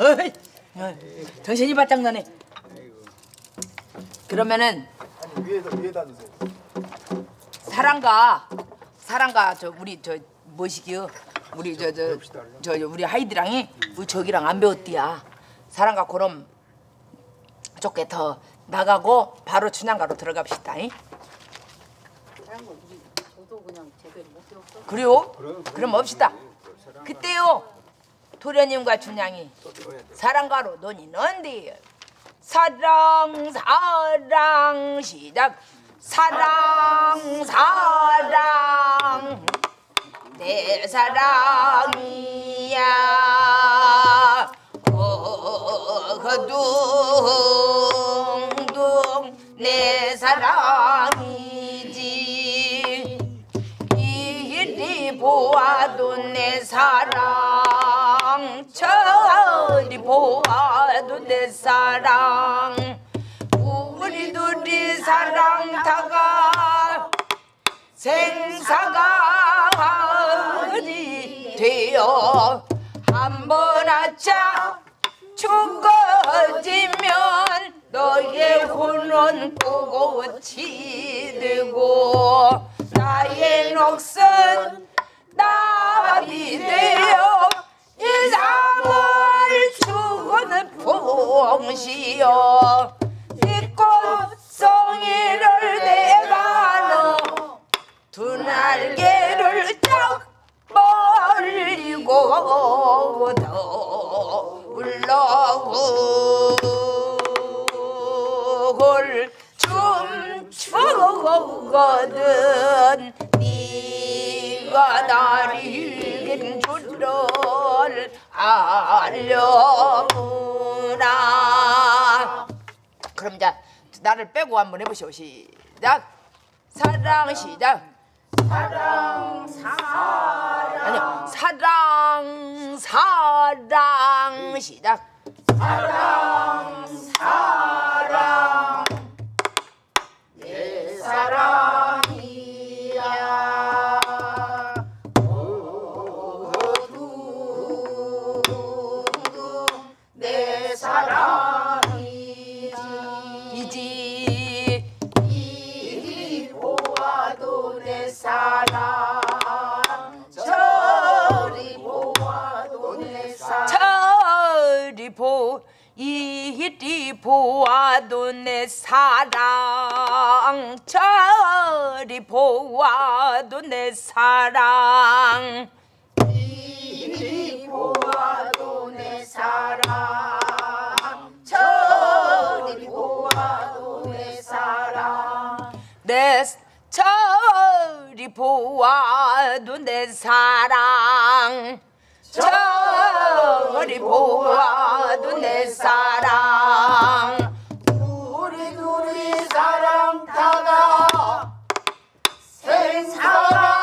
어이, 어이, 정신이 바짝 나네. 그러면은 아니 위에다 위에다 주세요. 사랑가 사랑가 저 우리 저 뭐시기요? 우리 저 저 저 우리 하이드랑이 우리 저기랑 안 배웠디야. 사랑가 그럼 좋게 더 나가고 바로 춘향가로 들어갑시다. 잉? 다른 거 우리 저도 그냥 제대로 못 배웠어. 그래요? 그럼 옵시다. 그때요 도련님과 춘향이 사랑가로 논의는데 사랑 사랑 시작. 사랑 사랑. 내 사랑이야. 어그둥둥 내 사랑이지. 이리 보아도 내 사랑 보아도 내 사랑. 우리 둘이 사랑 다가 생사가니 되어? 한번 아차 죽어지면 너의 혼은 꽃이 되고 나의 녹슨 나비 되어 이 삶을 죽어는 봉시여. 이 꽃송이를 내가 너두 날개를 쫙 벌리고 더 울러울 춤추거든. 네가 나를 이긴 줄을 알려무나. 그럼 이제 나를 빼고 한번 해보시오. 시작. 사랑 시작. 사랑 사랑 아니요. 사랑 사랑 시작. 사랑 내 사랑 저리 보아도 내 사랑. 이리 보아도 내 사랑. 저리 보아도 내 사랑. 내 저리 보아도 내 사랑. 저리 보아도 내 사랑 사랑 타가. 생사하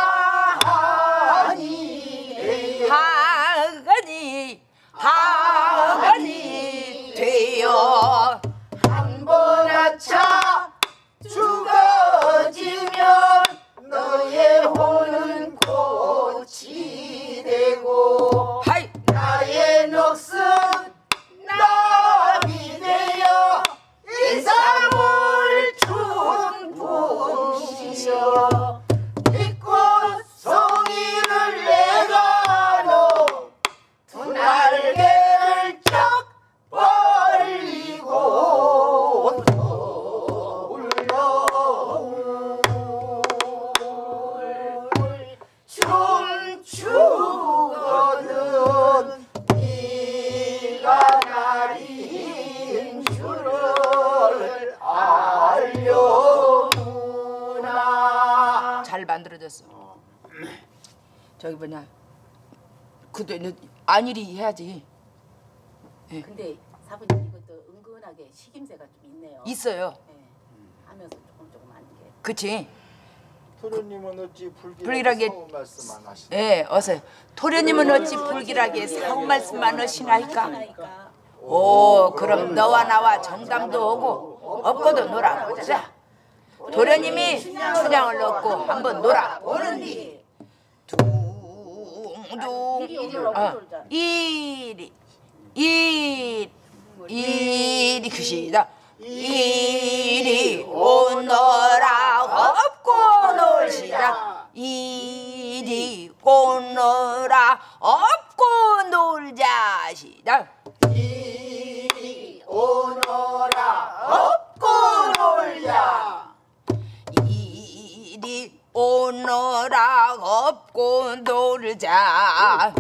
잘 만들어졌어. 저기 뭐냐. 그도 안일이 해야지. 근데 사부님 이것도 은근하게 식임새가 좀 있네요. 있어요. 예. 하면서 조금 조금 하는 게. 그치? 토련님은 어찌 불길하게 불길하게 사후 말씀 안 하시나? 예 어서 토련님은 어찌 불길하게 사후 말씀만 하시나이까? 오 그럼 너와 나와 정담도 오고 없고도 놀아보자 도련님이 춘향을 넣고 한번 놀아 보는디. 둥둥. 이리 오고 어, 놀자. 이리 일 일이 그시다. 이리 오너라. 업고 놀시다. 이리 오너라. 업고 놀자시다. 이리 오너라. 업고 놀자 이리 오너라 업고 놀자.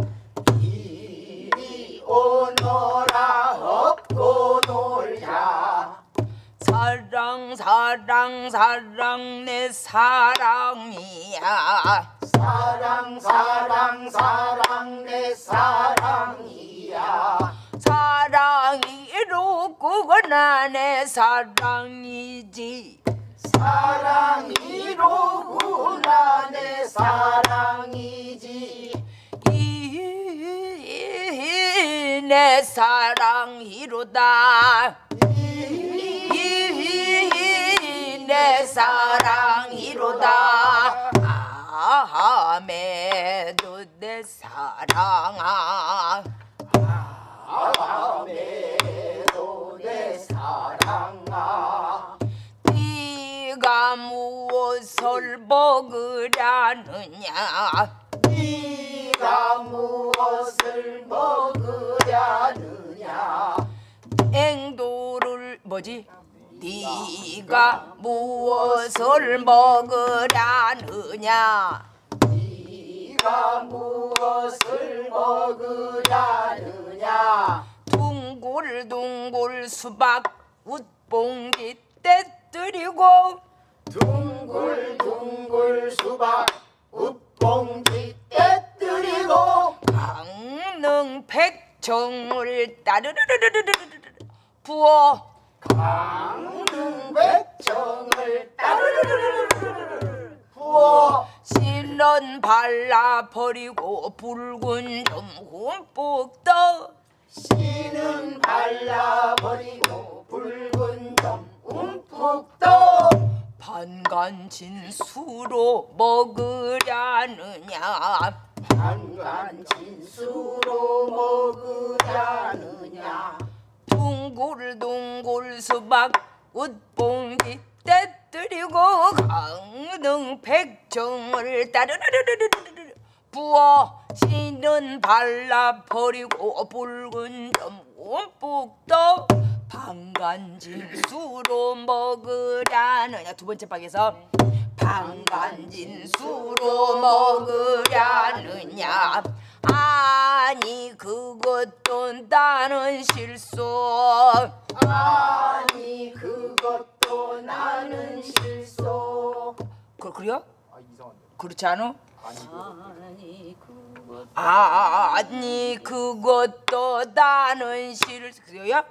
이리 오너라 업고 놀자. 사랑 사랑 사랑 내 사랑이야. 사랑 사랑 사랑 내 사랑이야. 사랑이로구나 내 사랑이지 사랑이로구나 내 사랑이지. 이 내 사랑이로다. 이 내 사랑이로다. 아메도 내 사랑아. 아메도 내 사랑아 무엇을 먹으려느냐? 네가 무엇을 먹으려느냐? 앵도를 뭐지? 네가 무엇을 먹으려느냐? 네가 무엇을 먹으려느냐? 둥글둥글 수박 웃봉지 떼뜨리고 둥글둥글 수박 웃봉지 떼뜨리고 강릉 백정을 따르르르르르르 부어. 강릉 백정을 따르르르르르 부어. 신런 발라버리고 붉은 점 흠뻑 떠 두 번째 박에서 방간진수로 먹으려느냐 아니 그것도 나는 실수 아니 그것도 나는 실수 그, 그래요? 아 이상한데 그렇지 않아? 아니 아니 그것 아니 그것도 나는 실수 그래요?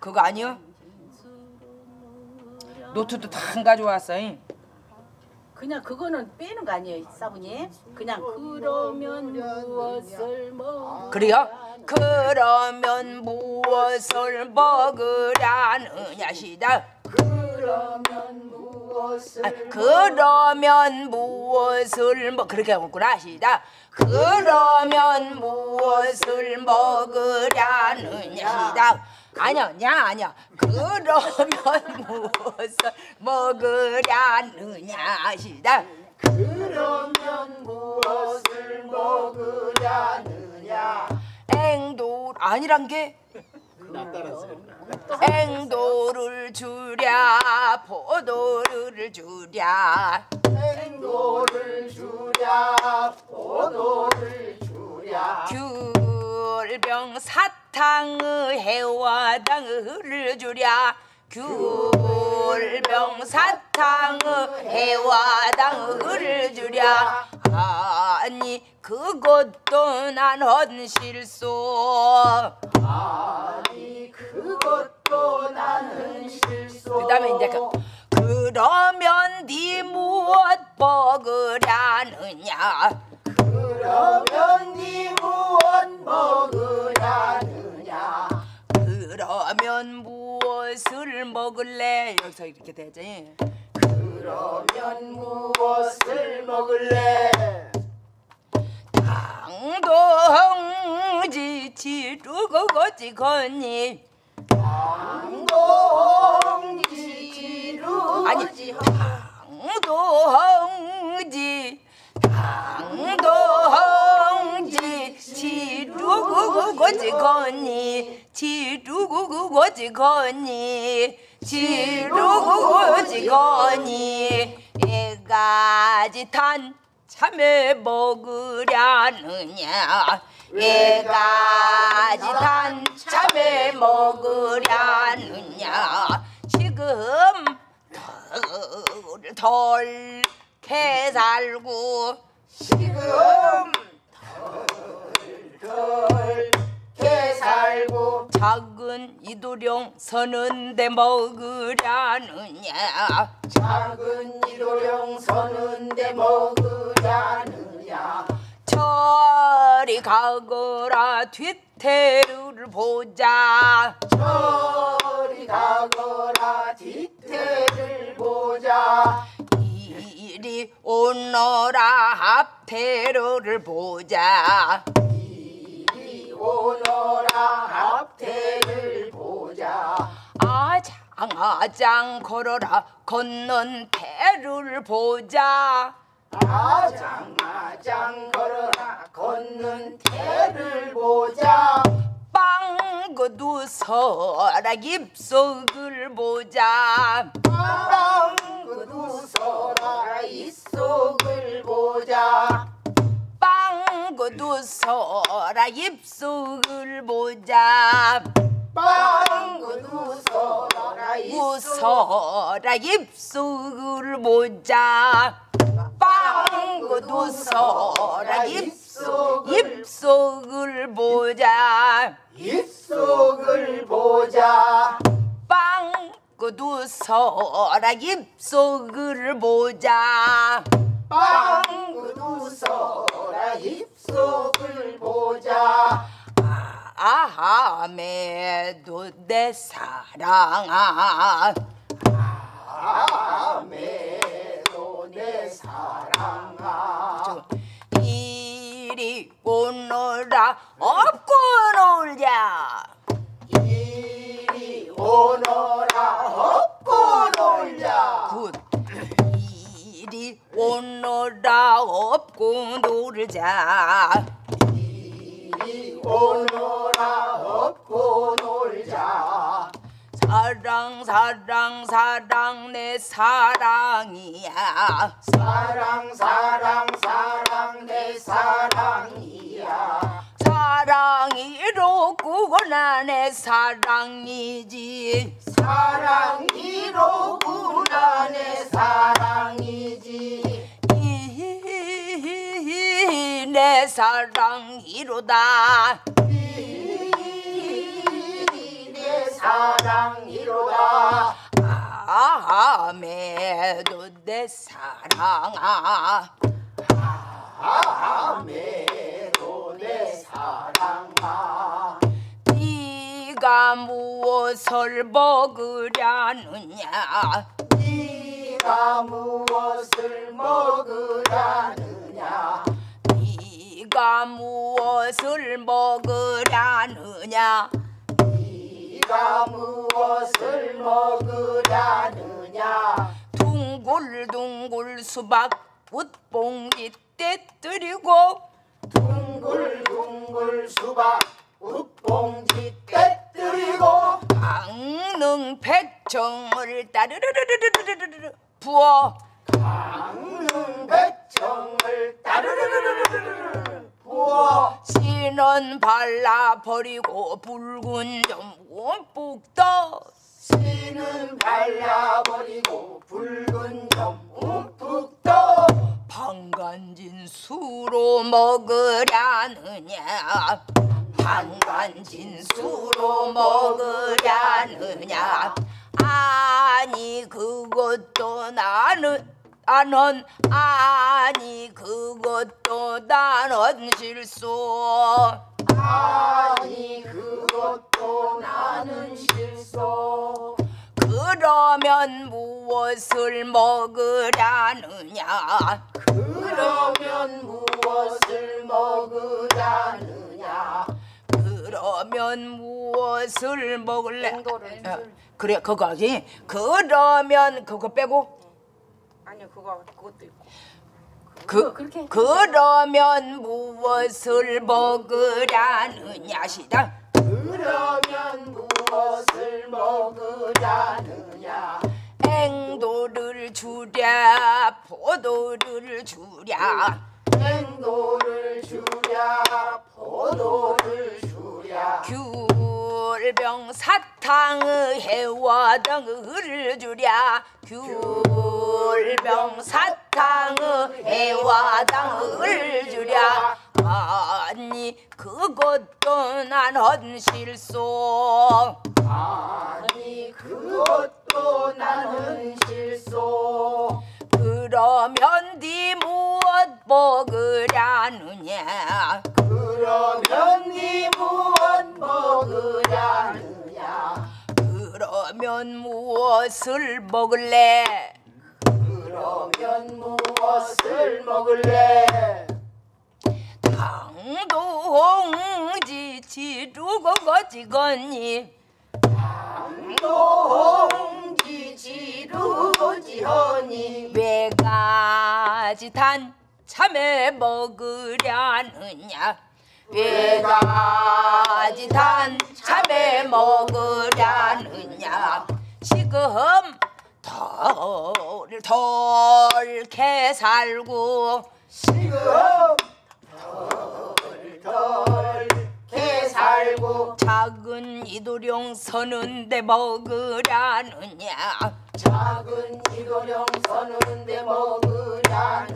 그거 아니요? 노트도 다 안 가져왔어 잉. 그냥 그거는 빼는 거 아니에요 사부님? 그냥 그러면 무엇을 먹 그래요? 그러면 무엇을 먹으려느냐 시다 그러면 무엇을 아, 그러면 무엇을 먹 그렇게 하구나 시다 그러면 무엇을 먹으려느냐 시다 아니야 냐 아니야 그러면 무엇을 먹으려느냐 시다. 그러면 무엇을 먹으려느냐. 앵도 아니란 게? 앵도를 주랴 포도를 주랴. 행도를 주랴 포도를 주랴. 귤병 사탕의 해와당을 주랴 귤병 사탕의 해와당을 주랴 아니 그것도 난 헌실소. 아니 그것도 나는 실수 그다음에 이제 그, 그러면 네 무엇 먹으려느냐? 그러면 네 여기서 이렇게 되지. 그러면 무엇을 먹을래? 당동지 동지 지르고 거지 거니. 동지루 아니 당동지 당동지 지르고 거지 거니. 지르고 거지 거니 지르고 거지 거니 애가지 탄 참외 먹으려느냐? 애가지 탄 참외 먹으려느냐? 지금 덜덜게 살고 지금 덜덜 게 살고 작은 이도령 서는데 먹으려느냐? 작은 이도령 서는데 먹으려느냐? 저리 가거라 뒤태를 보자. 저리 가거라 뒤태를 보자. 이리 오너라 앞태를 보자 오너라 앞태를 보자. 아장아장 걸어라 걷는 태를 보자. 아장아장 걸어라 걷는 태를 보자. 빵그두 서라 입속을 보자. 빵그두 서라 입속을 보자 빵그두 서라 입속을 보자. 빵그두 서라 웃어라 입속을 보자. 빵그두 서라 입속 입속을 보자. 입속을 보자. 빵그두 서라 입속을 보자. 빵그두 서라 입 속을 보자. 아메도 내 사랑아. 아메도 내 사랑아. 이리 오너라. 업고 놀자. 이리 오너라. 업고 놀자. 굿 오너라 업고 놀자. 오너라 업고 놀자. 사랑 사랑 사랑 내 사랑이야. 사랑 사랑 사랑 내 사랑이야 사랑이로구나 내 사랑이지. 사랑이로구나 내 사랑이지. 이, 내 사랑이로다. 내 사랑이로다. 아메도 내 사랑아. 아메 무엇을 먹으려느냐? 네가 무엇을 먹으라느냐? 네가 무엇을 먹으려느냐? 네가 무엇을 먹으라느냐? 둥글둥글 수박 웃봉지 떼뜨리고 둥글둥글 수박 웃봉지 떼 뜨리고 강릉 백정을 따르르르르르르르 부어. 강릉 백정을 따르르르르르르 부어. 신은 발라 버리고 붉은 점 움푹 떠. 씨는 발라버리고 붉은 점 움푹 떠. 방간진 수로 먹으려느냐 방간진 수로 먹으려느냐? 아니 그것도 나는 나는 아니 그것도 나는 실수. 아니 그것도 나는 실수. 그러면 무엇을 먹으려느냐? 그러면 무엇을 먹으라느냐 그러면 무엇을 먹을래? 앵도를 어, 줄. 그래 그거지. 그러면 그거 빼고 아니요 그거 그것도 있고 그 그렇게 그러면 무엇을 먹으라느냐 시다. 그러면 무엇을 먹으라느냐 앵도를 주랴 포도를 주랴 앵도를 주랴 포도를 주랴 귤병 사탕의 해와당을 주랴. 귤병 사탕의 해와당을 주랴. 아니 그것도 난 헌실소. 아니 그것도 나는 실소. 그러면 네 무엇 먹으라느냐? 그러면 네 무엇 먹으라느냐? 그러면 무엇을 먹을래? 그러면 무엇을 먹을래? 당동지 지르고 거지거니. 동지 지르고 지허니. 왜 가지 단 참외 먹으려느냐 왜가 왜가지 단 참외 먹으려느냐? 지금 덜 덜게 살고 지금 덜덜게 살고 작은 이도령 서는데 먹으라느냐? 작은 이도령 서는데 먹으라느냐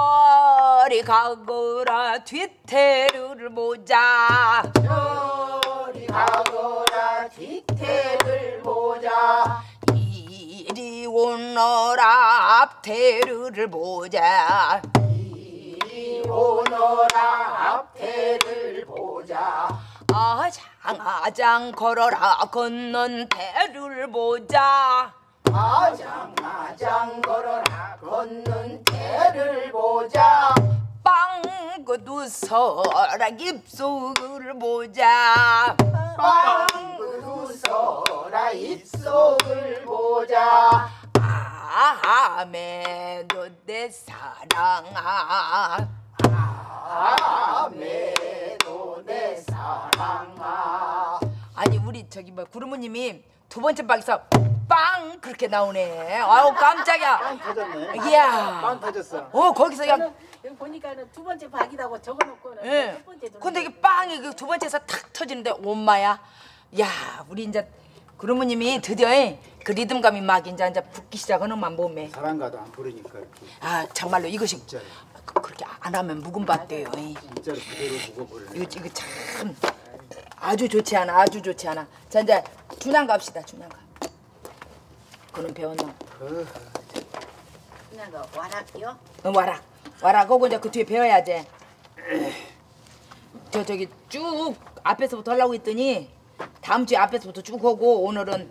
저리 가거라. 뒤태를 보자. 저리 가거라. 뒤태를 보자. 이리 오너라 앞태를 보자. 이리 오너라 앞태를 보자. 아장아장 걸어라. 건넌 배를 보자 아장 아장 걸어라. 걷는 태를 보자. 빵그두 서라 입속을 보자. 빵그 서라 입속을 보자. 아메도 내 사랑아. 아메도 내 사랑아. 아니 우리 저기 뭐 구르무님이 두 번째 방에서 빵 그렇게 나오네. 아우 깜짝이야. 빵 터졌네. 이야. 빵 터졌어. 어 거기서 그냥 저는 여기 보니까는 두 번째 박이라고 적어놓고는 예. 첫 번째 좀 근데 이게 빵이 그 두 번째에서 탁 터지는데 엄마야. 야 우리 이제 구르무님이 드디어 그 리듬감이 막 이제 이제 붙기 시작하는만 몸에. 사랑가도 안 부르니까 이렇게. 아 정말로 이것이 진짜로. 그- 그렇게 안 하면 묵은 밭돼요 진짜로 그대로 묵어버려. 이거 이거 참 아주 좋지 않아 아주 좋지 않아. 자 이제 준양 갑시다 준양 가 그는 배웠나 그냥 그 와락이요. 너 와라 와라 그거 이제 그 뒤에 배워야지. 저 저기 쭉 앞에서부터 하려고 했더니 다음 주에 앞에서부터 쭉 하고 오늘은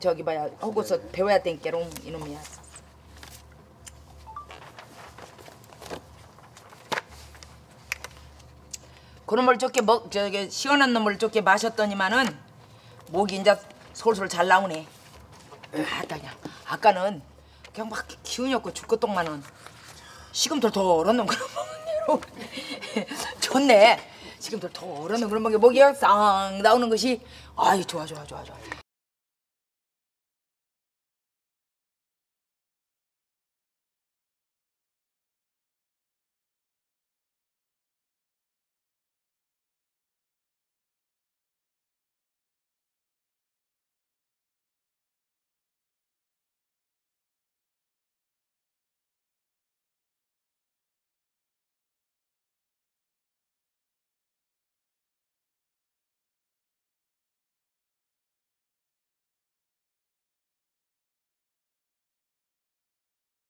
저기 봐야 하고서 배워야 되니까롱 이놈이야. 걸 좋게 먹 저기 시원한 놈을 좋게 마셨더니만은 목이 이제 솔솔 잘 나오네. 아따 그냥 아까는 그냥 막 기운이 없고 죽것동만은 시금털 덜한 놈 그런 먹는 좋네. 시금털 덜한 놈 그런 먹이 목이 쌍 나오는 것이. 아이 좋아 좋아 좋아 좋아.